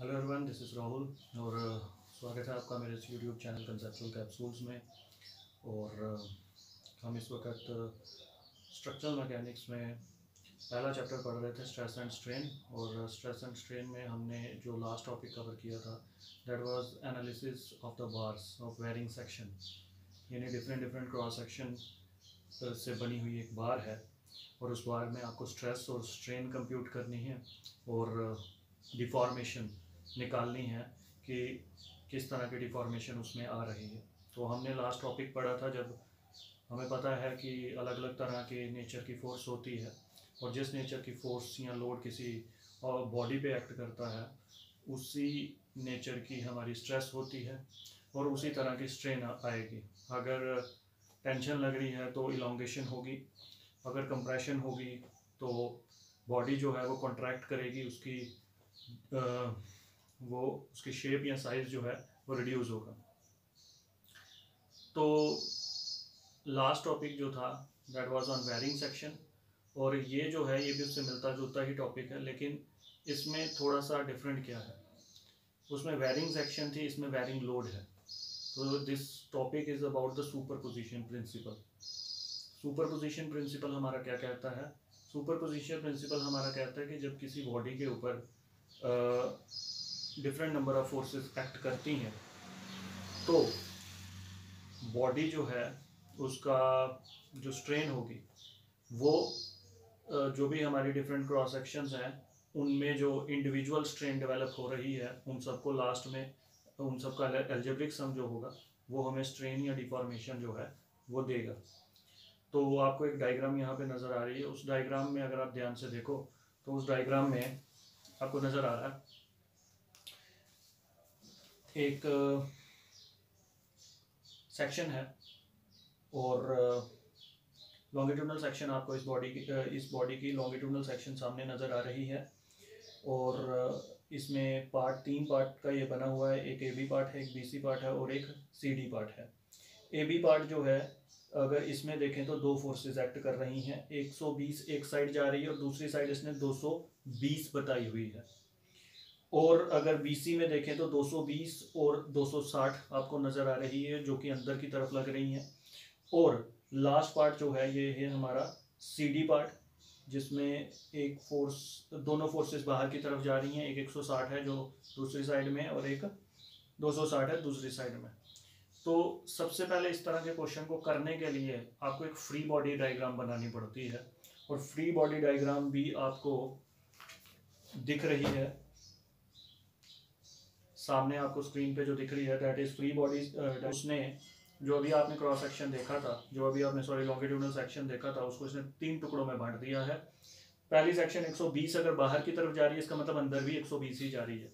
Hello everyone this is Rahul और uh, स्वागत है आपका मेरे यूट्यूब चैनल कंसेप्चुअल कैप्सूल्स में। और uh, हम इस वक्त स्ट्रक्चरल मैकेनिक्स में पहला चैप्टर पढ़ रहे थे स्ट्रेस एंड स्ट्रेन और स्ट्रेस एंड स्ट्रेन में हमने जो लास्ट टॉपिक कवर किया था that was analysis of the bars of varying section यानी डिफरेंट डिफरेंट क्रॉस सेक्शन से बनी हुई एक बार है। और उस बार में आपको स्ट्रेस और स्ट्रेन कंप्यूट करनी है। और डिफॉर्मेशन uh, निकालनी है कि किस तरह की डिफॉर्मेशन उसमें आ रही है। तो हमने लास्ट टॉपिक पढ़ा था जब हमें पता है कि अलग अलग तरह के नेचर की फ़ोर्स होती है और जिस नेचर की फ़ोर्स या लोड किसी और बॉडी पे एक्ट करता है उसी नेचर की हमारी स्ट्रेस होती है और उसी तरह की स्ट्रेन आएगी। अगर टेंशन लग रही है तो इलांगेशन होगी अगर कंप्रेशन होगी तो बॉडी जो है वो कॉन्ट्रैक्ट करेगी उसकी आ, वो उसकी शेप या साइज़ जो है, वो रिड्यूस होगा। तो लास्ट टॉपिक जो था that was on varying section और ये जो है, ये भी उससे मिलता जुलता ही टॉपिक है, लेकिन इसमें थोड़ा सा डिफरेंट क्या है? उसमें वेरिंग सेक्शन थी, इसमें वेरिंग लोड है। तो this topic is about the superposition principle superposition principle हमारा क्या कहता है? सुपर पोजिशन प्रिंसिपल हमारा कहता है कि जब किसी बॉडी के ऊपर different number of forces act करती हैं। तो बॉडी जो है, उसका जो स्ट्रेन होगी, वो जो भी हमारी डिफरेंट क्रॉस सेक्शंस हैं, उनमें जो इंडिविजुअल स्ट्रेन डेवलप हो रही है, उन सबको लास्ट में, उन सबका एल्जेब्रिक सम जो होगा, वो हमें स्ट्रेन या डिफॉर्मेशन जो है, वो देगा। तो वो आपको एक डायग्राम यहाँ पे नज़र आ रही है। उस डायग्राम में अगर आप ध्यान से देखो तो उस डायग्राम में आपको नज़र आ रहा है एक सेक्शन है और लॉन्गिट्यूडनल सेक्शन आपको इस बॉडी की इस बॉडी की लॉन्गिट्यूडनल सेक्शन सामने नज़र आ रही है और इसमें पार्ट तीन पार्ट का ये बना हुआ है, एक ए बी पार्ट है, एक बी सी पार्ट है और एक सी डी पार्ट है। ए बी पार्ट जो है, अगर इसमें देखें तो दो फोर्सेस एक्ट कर रही हैं 120 एक साइड जा रही है और दूसरी साइड इसने 220 बताई हुई है। और अगर बीसी में देखें तो 220 और 260 आपको नज़र आ रही है, जो कि अंदर की तरफ़ लग रही हैं। और लास्ट पार्ट जो है, ये है हमारा सी डी पार्ट जिसमें एक फोर्स दोनों फोर्सेस बाहर की तरफ़ जा रही हैं। एक 160 है, जो दूसरी साइड में और एक 260 है, दूसरी साइड में। तो सबसे पहले इस तरह के क्वेश्चन को करने के लिए आपको एक फ्री बॉडी डायग्राम बनानी पड़ती है। और फ्री बॉडी डायग्राम भी आपको दिख रही है। सामने आपको स्क्रीन पे जो दिख रही है दैट इज़ फ्री बॉडी उसने जो अभी आपने क्रॉस सेक्शन देखा था, जो अभी आपने सॉरी लॉन्गिट्यूडनल सेक्शन देखा था, उसको इसने तीन टुकड़ों में बांट दिया है। पहली सेक्शन 120 अगर बाहर की तरफ़ जा रही है, इसका मतलब अंदर भी 120 ही जा रही है।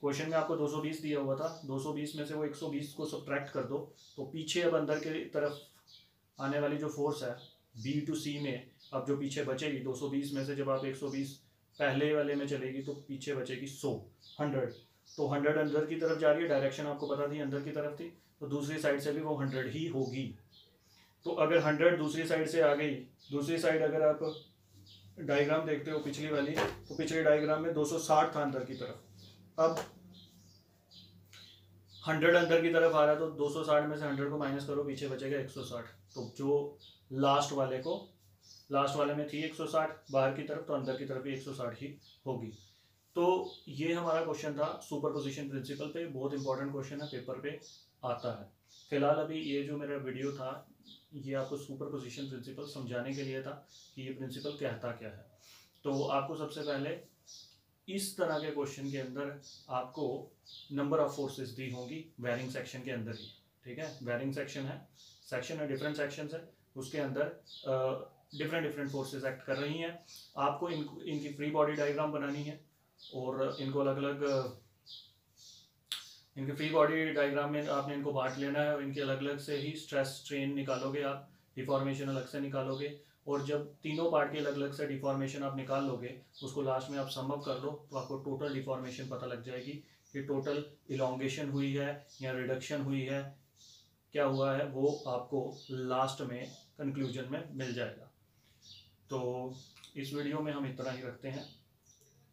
क्वेश्चन में आपको 220 दिया हुआ था 220 में से वो 120 को सब्ट्रैक्ट कर दो तो पीछे अब अंदर की तरफ़ आने वाली जो फोर्स है बी टू सी में, अब जो पीछे बचेगी 220 में से जब आप 120 पहले वाले में चलेगी तो पीछे बचेगी 100 100 तो हंड्रेड अंदर की तरफ़ जा रही है डायरेक्शन आपको पता थी अंदर की तरफ़ थी तो दूसरी साइड से भी वो हंड्रेड ही होगी। तो अगर हंड्रेड दूसरी साइड से आ गई, दूसरी साइड अगर आप डायग्राम देखते हो पिछली वाली तो पिछले डायग्राम में 260 था अंदर की तरफ़। अब हंड्रेड अंदर की तरफ़ आ रहा है तो 260 में से हंड्रेड को माइनस करो, पीछे बचेगा 160 तो जो लास्ट वाले को लास्ट वाले में थी 160 बाहर की तरफ़ तो अंदर की तरफ़ भी 160 ही होगी। तो ये हमारा क्वेश्चन था सुपर पोजिशन प्रिंसिपल पे, बहुत इंपॉर्टेंट क्वेश्चन है पेपर पे आता है। फ़िलहाल अभी ये जो मेरा वीडियो था, ये आपको सुपर पोजिशन प्रिंसिपल समझाने के लिए था कि ये प्रिंसिपल कहता क्या है। तो आपको सबसे पहले इस तरह के क्वेश्चन के अंदर आपको नंबर ऑफ़ फोर्सेस दी होंगी वेरिंग सेक्शन के अंदर ही, ठीक है? वेरिंग सेक्शन है सेक्शन है डिफरेंट सेक्शन है, उसके अंदर डिफरेंट डिफरेंट फोर्सेस एक्ट कर रही हैं। आपको इन, इनकी फ्री बॉडी डायग्राम बनानी है और इनको अलग अलग इनके फ्री बॉडी डायग्राम में आपने इनको बांट लेना है और इनके अलग अलग से ही स्ट्रेस स्ट्रेन निकालोगे आप डिफॉर्मेशन अलग से निकालोगे और जब तीनों पार्ट की अलग अलग से डिफॉर्मेशन आप निकाल लोगे, उसको लास्ट में आप समअप कर लो तो आपको टोटल डिफॉर्मेशन पता लग जाएगी कि टोटल इलांगेशन हुई है या रिडक्शन हुई है, क्या हुआ है, वो आपको लास्ट में कंक्लूजन में मिल जाएगा। तो इस वीडियो में हम इतना ही रखते हैं।